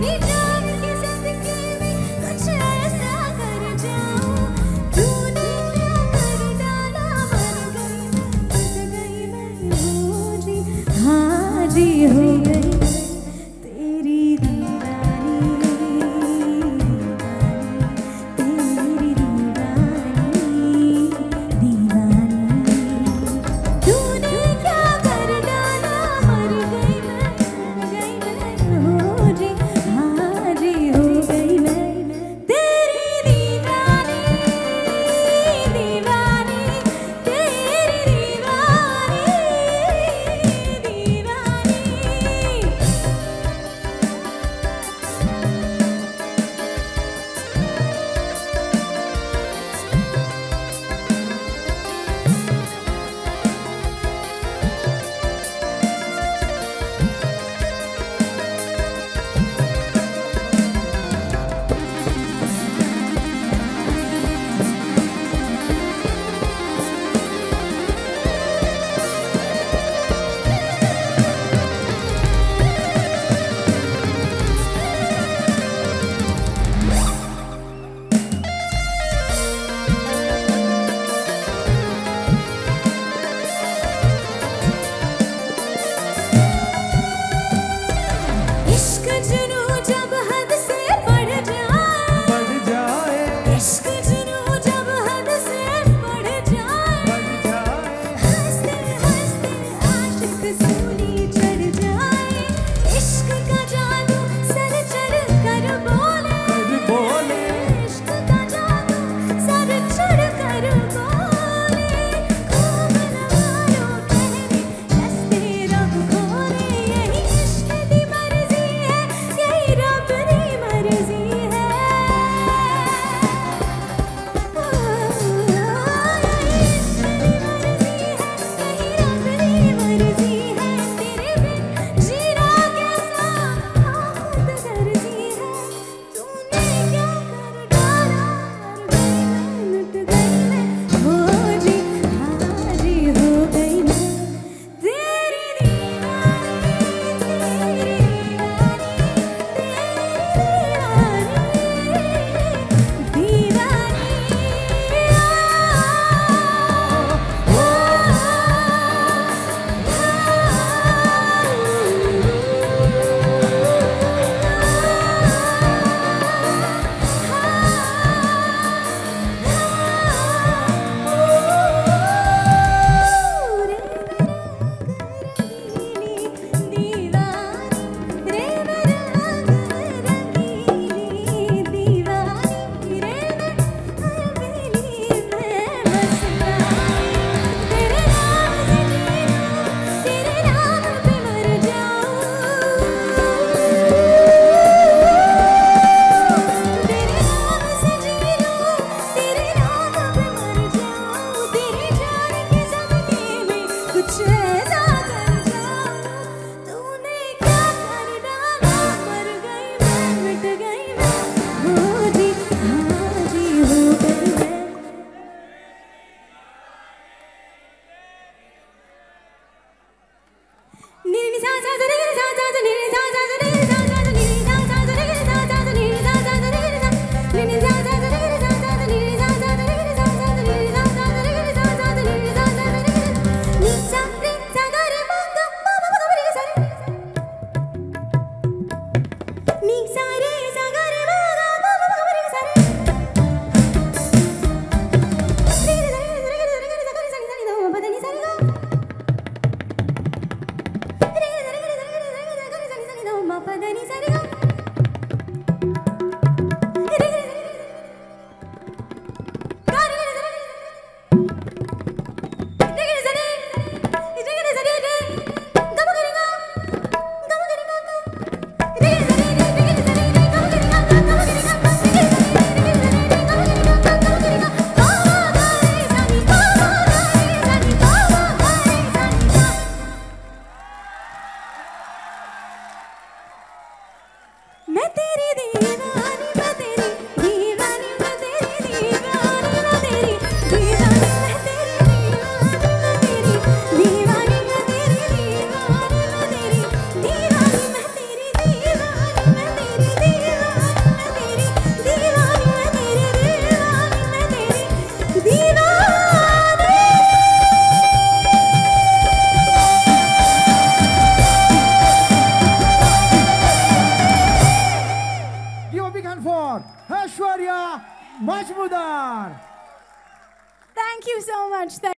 need तेरी दी Majmudar. Thank you so much. Thank